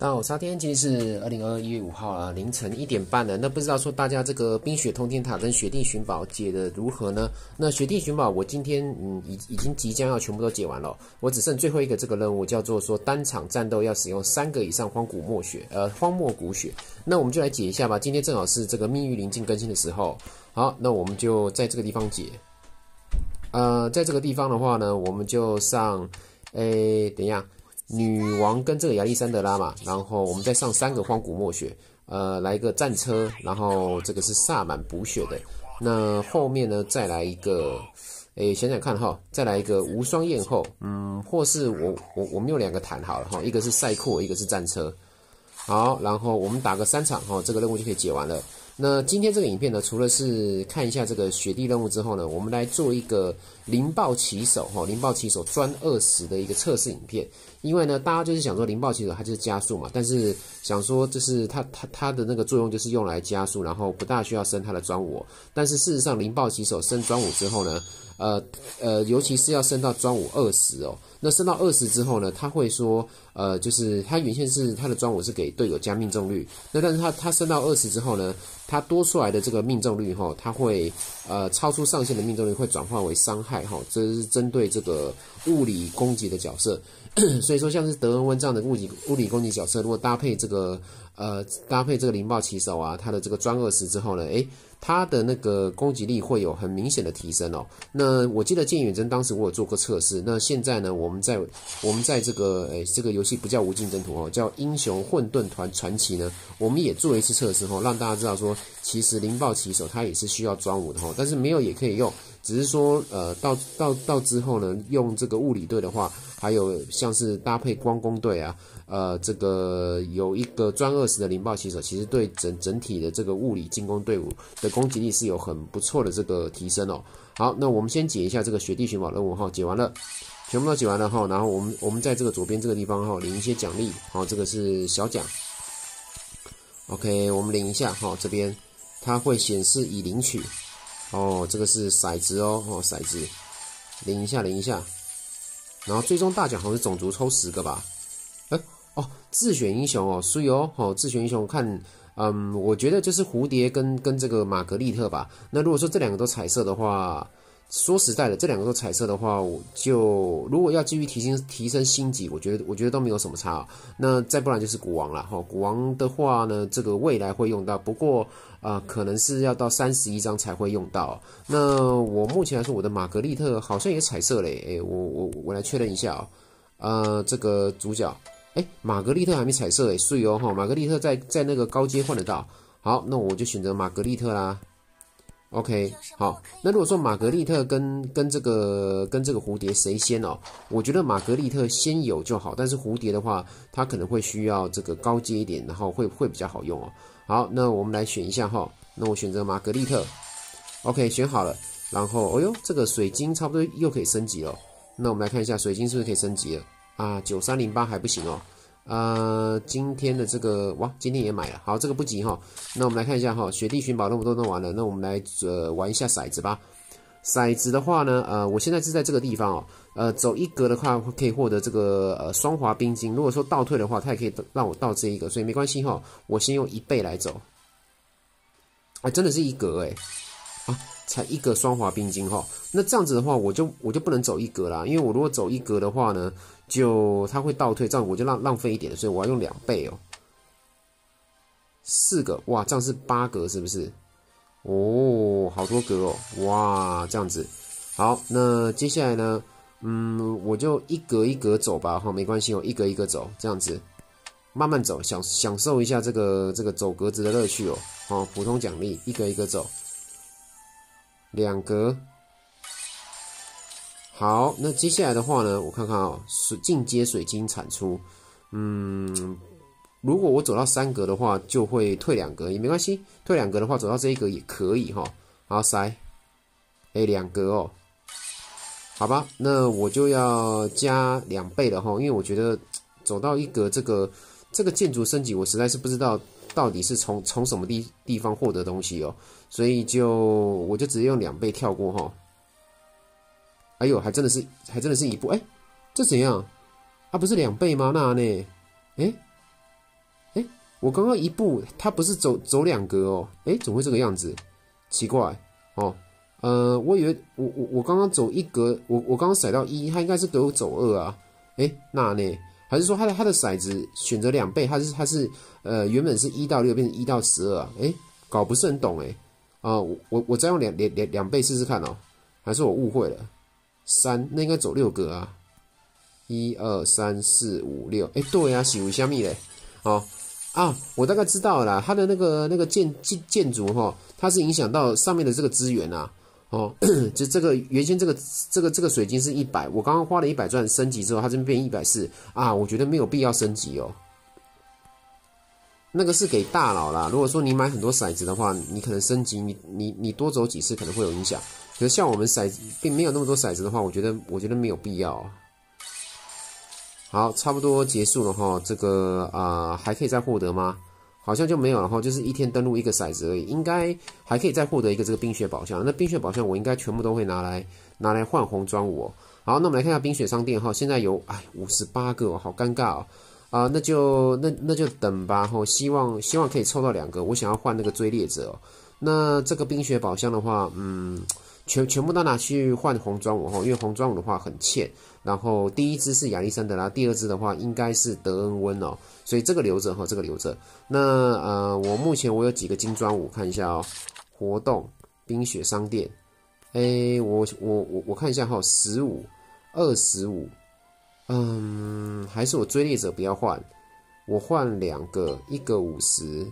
大家好，我是阿天，今天是二零二二一月五号啊，凌晨一点半了。那不知道说大家这个冰雪通天塔跟雪地寻宝解的如何呢？那雪地寻宝我今天嗯已已经即将要全部都解完了，我只剩最后一个这个任务，叫做说单场战斗要使用三个以上荒古墨雪，呃荒漠古雪。那我们就来解一下吧。今天正好是这个命运临近更新的时候，好，那我们就在这个地方解。呃，在这个地方的话呢，我们就上，诶，等一下。女王跟这个亚历山德拉嘛，然后我们再上三个荒古墨雪，呃，来一个战车，然后这个是萨满补血的，那后面呢再来一个，诶，想想看哈，再来一个无双艳后，嗯，或是我我我们有两个坦好了哈，一个是赛库，一个是战车，好，然后我们打个三场哈，这个任务就可以解完了。那今天这个影片呢，除了是看一下这个雪地任务之后呢，我们来做一个灵爆骑手哈，灵爆骑手专二十的一个测试影片。因为呢，大家就是想说灵爆骑手它就是加速嘛，但是想说就是它它它的那个作用就是用来加速，然后不大需要升它的专武。但是事实上，灵爆骑手升专武之后呢，呃呃，尤其是要升到专武二十哦。那升到二十之后呢，他会说，呃，就是他原先是他的专武是给队友加命中率，那但是他他升到二十之后呢，它多出来的这个命中率哈，它会呃超出上限的命中率会转化为伤害哈，这是针对这个物理攻击的角色，所以说像是德文温这样的物理物理攻击角色，如果搭配这个呃搭配这个灵爆骑手啊，他的这个专二十之后呢，诶。它的那个攻击力会有很明显的提升哦。那我记得剑远征当时我有做过测试。那现在呢，我们在我们在这个诶这个游戏不叫无尽征途哦，叫英雄混沌团传奇呢，我们也做一次测试哦，让大家知道说，其实灵爆骑手它也是需要专武的哦，但是没有也可以用，只是说呃到到到之后呢，用这个物理队的话。还有像是搭配光攻队啊，呃，这个有一个专二十的灵爆骑手，其实对整整体的这个物理进攻队伍的攻击力是有很不错的这个提升哦。好，那我们先解一下这个雪地寻宝任务哈，解完了，全部都解完了哈，然后我们我们在这个左边这个地方哈领一些奖励，好，这个是小奖。OK，我们领一下哈，这边它会显示已领取，哦，这个是骰子哦，哦，骰子，领一下，领一下。然后最终大奖好像是种族抽十个吧，自选英雄哦，所以哦，自选英雄看，嗯，我觉得就是蝴蝶跟跟这个玛格丽特吧。那如果说这两个都彩色的话，说实在的，这两个都彩色的话，我就如果要继续提升提升星级，我觉得我觉得都没有什么差。那再不然就是古王了哈，古王的话呢，这个未来会用到，不过。啊，可能是要到三十一张才会用到。那我目前来说，我的玛格丽特好像也彩色嘞。诶，我我我来确认一下啊。呃，这个主角，诶，玛格丽特还没彩色诶，所以哦哈，玛格丽特在在那个高阶换得到。好，那我就选择玛格丽特啦。OK，好。那如果说玛格丽特跟跟这个跟这个蝴蝶谁先哦？我觉得玛格丽特先有就好，但是蝴蝶的话，它可能会需要这个高阶一点，然后会会比较好用哦。好，那我们来选一下哈。那我选择玛格丽特，OK，选好了。然后，哦呦，这个水晶差不多又可以升级了。那我们来看一下，水晶是不是可以升级了？啊，九三零八还不行哦。呃，今天的这个，哇，今天也买了。好，这个不急哈。那我们来看一下哈，雪地寻宝那么多弄完了，那我们来呃玩一下骰子吧。骰子的话呢，呃，我现在是在这个地方哦。呃，走一格的话可以获得这个呃双滑冰晶。如果说倒退的话，它也可以让我倒这一个，所以没关系哈。我先用一倍来走。哎，真的是一格哎，啊，才一格双滑冰晶哈。那这样子的话，我就我就不能走一格啦，因为我如果走一格的话呢，就它会倒退，这样我就浪浪费一点所以我要用两倍哦。四个哇，这样是八格是不是？哦，好多格哦，哇，这样子。好，那接下来呢？嗯，我就一格一格走吧，哈，没关系哦，一格一格走，这样子，慢慢走，享享受一下这个这个走格子的乐趣哦，哦，普通奖励，一格一格走，两格，好，那接下来的话呢，我看看啊，水进阶水晶产出，嗯，如果我走到三格的话，就会退两格，也没关系，退两格的话，走到这一格也可以哈，好，塞，哎，两格哦。好吧，那我就要加两倍了哈，因为我觉得走到一格这个这个建筑升级，我实在是不知道到底是从从什么地地方获得东西哦，所以就我就直接用两倍跳过哈。哎呦，还真的是还真的是一步哎，这怎样？啊不是两倍吗？那呢？哎哎我刚刚一步，他不是走走两格哦？诶，怎么会这个样子？奇怪哦。呃，我以为我我我刚刚走一格，我我刚刚甩到一，他应该是给我走二啊。诶，那呢？还是说他的他的骰子选择两倍？他是他是呃原本是一到六变成一到十二啊？诶，搞不是很懂诶。啊，我我我再用两两两两倍试试看哦。还是我误会了？三，那应该走六格啊。一二三四五六，哎，对呀，喜无虾米嘞？哦啊，我大概知道了，它的那个那个建建建筑哈，它是影响到上面的这个资源啊。哦，就这个原先这个这个这个水晶是一百，我刚刚花了一百钻升级之后，它这边变一百四啊，我觉得没有必要升级哦。那个是给大佬啦，如果说你买很多骰子的话，你可能升级，你你你多走几次可能会有影响。可是像我们骰子并没有那么多骰子的话，我觉得我觉得没有必要。好，差不多结束了哈，这个啊还可以再获得吗？好像就没有了哈，就是一天登录一个骰子而已，应该还可以再获得一个这个冰雪宝箱。那冰雪宝箱我应该全部都会拿来拿来换红装我。好，那我们来看一下冰雪商店哈，现在有哎五十八个，好尴尬哦。啊，那就那那就等吧哈，希望希望可以抽到两个，我想要换那个追猎者。那这个冰雪宝箱的话，嗯。全全部都拿去换红装五哈，因为红装五的话很欠。然后第一只是亚历山德拉，第二只的话应该是德恩温哦，所以这个留着哈，这个留着。那呃，我目前我有几个金装五，看一下哦。活动冰雪商店，哎，我我我我看一下哈，十五、二十五，嗯，还是我追猎者不要换，我换两个，一个五十，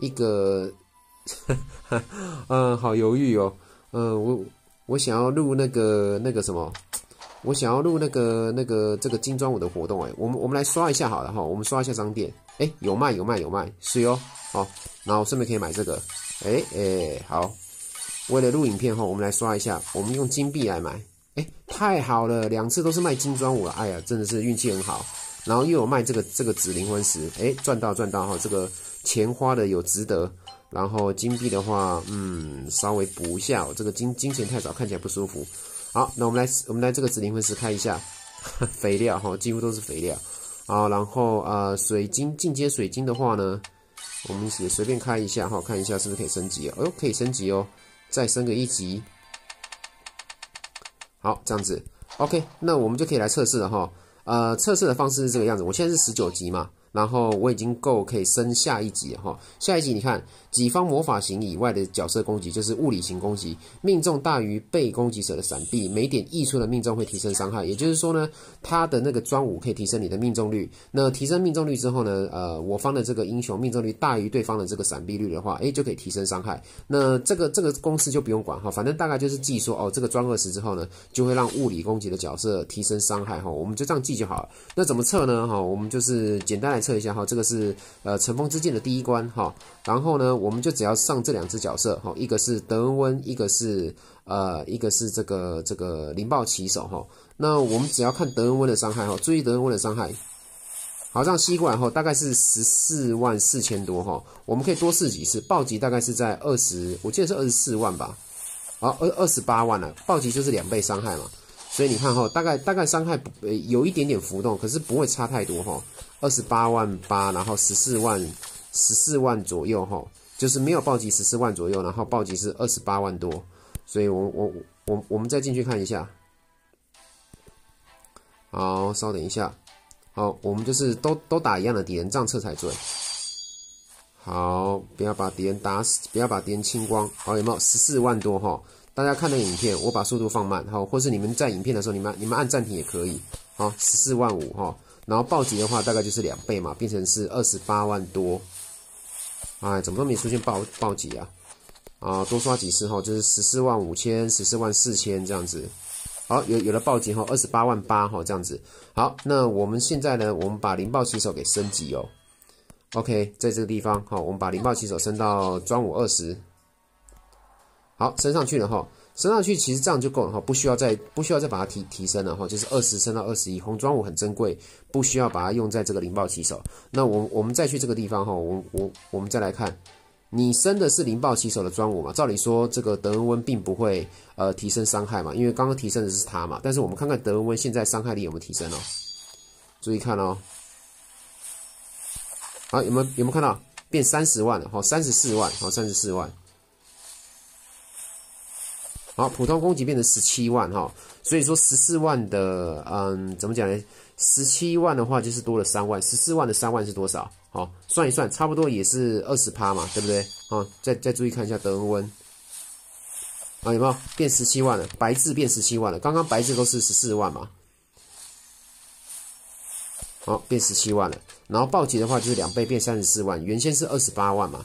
一个，嗯，好犹豫哦。嗯，我我想要录那个那个什么，我想要录那个那个这个金砖舞的活动哎，我们我们来刷一下好了哈，我们刷一下商店，哎，有卖有卖有卖，是哦，好，然后顺便可以买这个，哎哎，好，为了录影片哈，我们来刷一下，我们用金币来买，哎，太好了，两次都是卖金砖舞了，哎呀，真的是运气很好，然后又有卖这个这个紫灵魂石，哎，赚到赚到哈，这个钱花的有值得。然后金币的话，嗯，稍微补一下，我这个金金钱太少，看起来不舒服。好，那我们来我们来这个紫灵魂石开一下，肥料哈，几乎都是肥料。好，然后呃，水晶进阶水晶的话呢，我们也随便开一下哈，看一下是不是可以升级。哦，可以升级哦，再升个一级。好，这样子，OK，那我们就可以来测试了哈。呃，测试的方式是这个样子，我现在是十九级嘛。然后我已经够可以升下一级了哈，下一级你看己方魔法型以外的角色攻击就是物理型攻击，命中大于被攻击者的闪避，每点溢出的命中会提升伤害。也就是说呢，它的那个专武可以提升你的命中率。那提升命中率之后呢，呃，我方的这个英雄命中率大于对方的这个闪避率的话，诶，就可以提升伤害。那这个这个公式就不用管哈，反正大概就是记说哦，这个专二十之后呢，就会让物理攻击的角色提升伤害哈，我们就这样记就好了。那怎么测呢？哈，我们就是简单来。测一下哈，这个是呃尘封之剑的第一关哈，然后呢，我们就只要上这两只角色哈，一个是德恩温，一个是呃一个是这个这个灵暴骑手哈，那我们只要看德恩温的伤害哈，注意德恩温的伤害，好，这样吸过来后大概是十四万四千多哈，我们可以多试几次，暴击大概是在二十，我记得是二十四万吧，好二二十八万了，暴击就是两倍伤害嘛。所以你看哈，大概大概伤害呃有一点点浮动，可是不会差太多哈。二十八万八，然后十四万十四万左右哈，就是没有暴击十四万左右，然后暴击是二十八万多。所以我我我我们再进去看一下。好，稍等一下。好，我们就是都都打一样的敌人，这样测才准。好，不要把敌人打死，不要把敌人清光。好，有没有十四万多哈？大家看那个影片，我把速度放慢，好，或是你们在影片的时候，你们你们按暂停也可以，好，十四万五哈，然后暴击的话大概就是两倍嘛，变成是二十八万多，哎，怎么都没出现暴暴击啊？啊，多刷几次哈，就是十四万五千、十四万四千这样子，好，有有了暴击哈，二十八万八哈这样子，好，那我们现在呢，我们把灵暴骑手给升级哦，OK，在这个地方好，我们把灵暴骑手升到专武二十。好，升上去了哈，升上去其实这样就够了哈，不需要再不需要再把它提提升了哈，就是二十升到二十一，红装五很珍贵，不需要把它用在这个灵暴骑手。那我我们再去这个地方哈，我我我们再来看，你升的是灵暴骑手的装五嘛？照理说这个德恩温并不会呃提升伤害嘛，因为刚刚提升的是他嘛。但是我们看看德恩温现在伤害力有没有提升哦？注意看哦，好，有没有有没有看到变三十万了？好，三十四万，好，三十四万。好，普通攻击变成十七万哈，所以说十四万的，嗯，怎么讲呢？十七万的话就是多了三万，十四万的三万是多少？好，算一算，差不多也是二十趴嘛，对不对？啊，再再注意看一下德恩温，啊，有没有变十七万了？白字变十七万了，刚刚白字都是十四万嘛，好，变十七万了。然后暴击的话就是两倍，变三十四万，原先是二十八万嘛，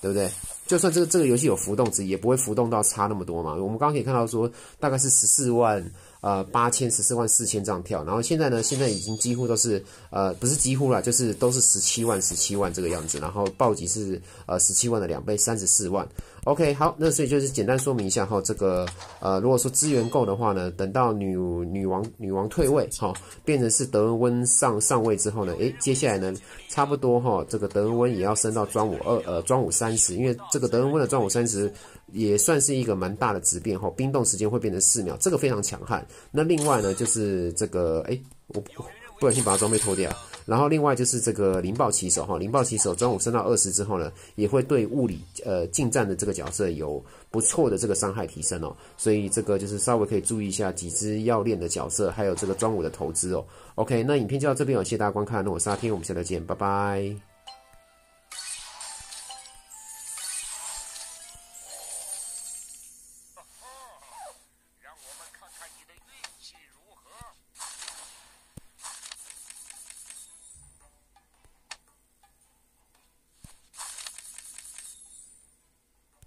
对不对？就算这个这个游戏有浮动值，也不会浮动到差那么多嘛。我们刚刚可以看到说，大概是十四万。呃，八千十四万四千这样跳，然后现在呢，现在已经几乎都是呃，不是几乎了，就是都是十七万十七万这个样子，然后暴击是呃十七万的两倍，三十四万。OK，好，那所以就是简单说明一下哈，这个呃，如果说资源够的话呢，等到女女王女王退位哈，变成是德恩温上上位之后呢，诶，接下来呢，差不多哈，这个德恩温也要升到专武二呃专武三十，因为这个德恩温的专武三十。也算是一个蛮大的质变哈，冰冻时间会变成四秒，这个非常强悍。那另外呢，就是这个，哎，我不小心把它装备脱掉。然后另外就是这个灵暴骑手哈，灵暴骑手中午升到二十之后呢，也会对物理呃近战的这个角色有不错的这个伤害提升哦。所以这个就是稍微可以注意一下几只要练的角色，还有这个专武的投资哦。OK，那影片就到这边哦，谢谢大家观看，那我是阿天，我们下次见，拜拜。